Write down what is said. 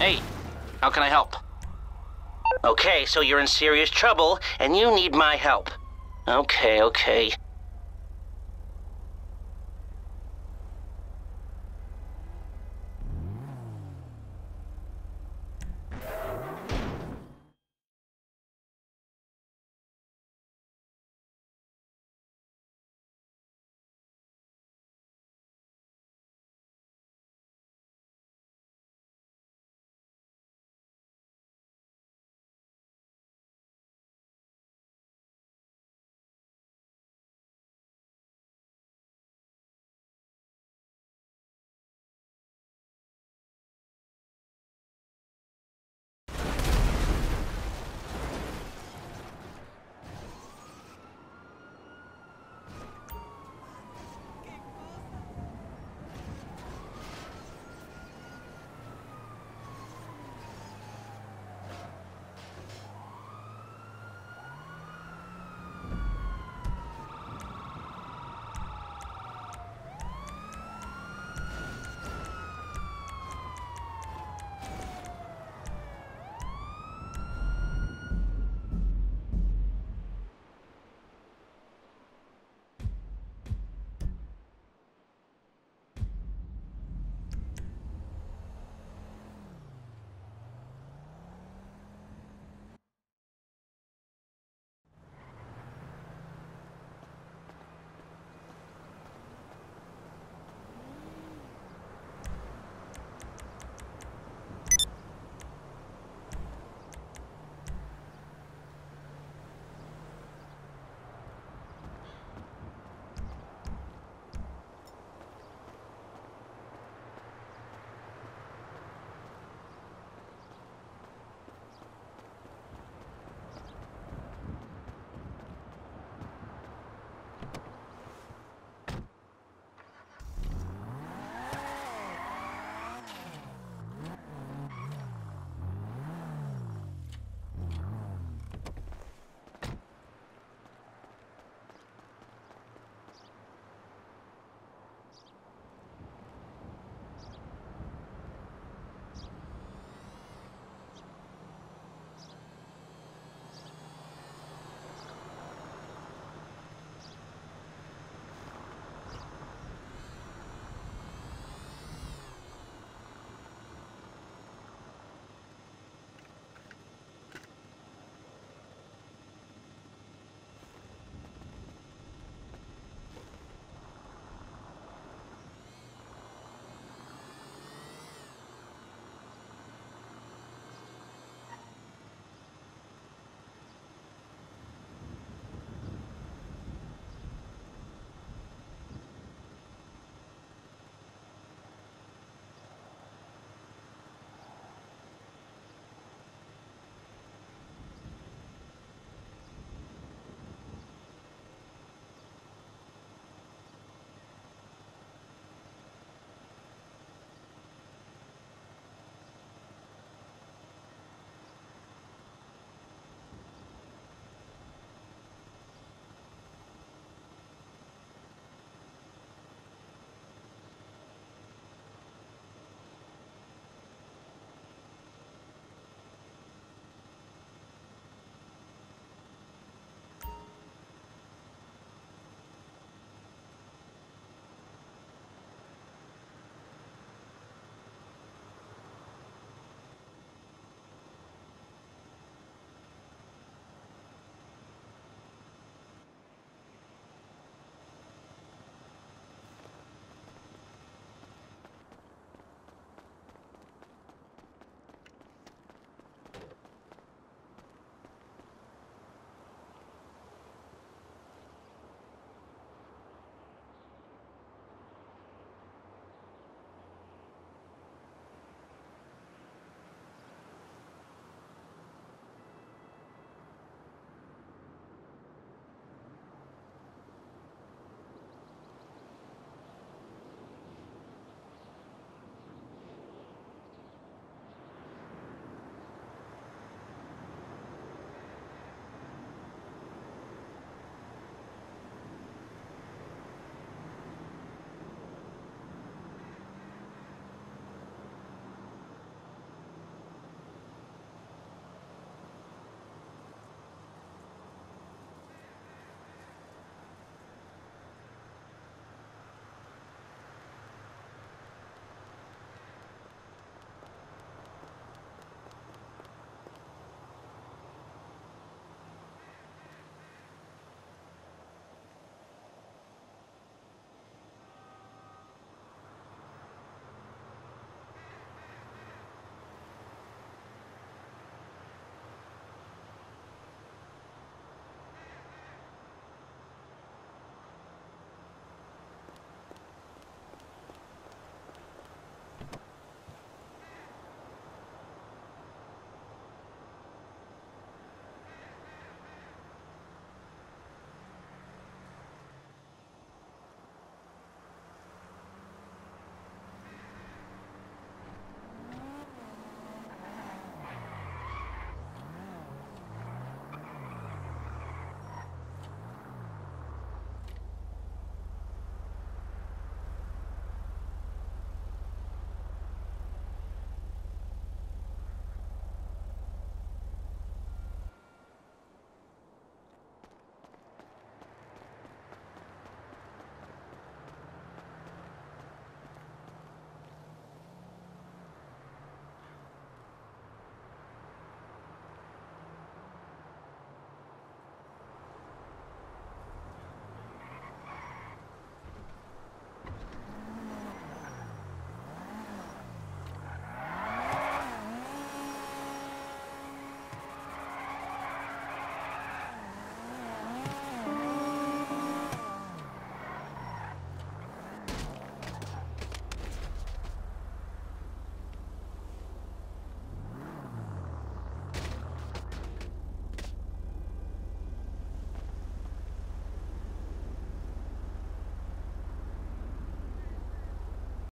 Hey, how can I help? Okay, so you're in serious trouble, and you need my help. Okay, okay.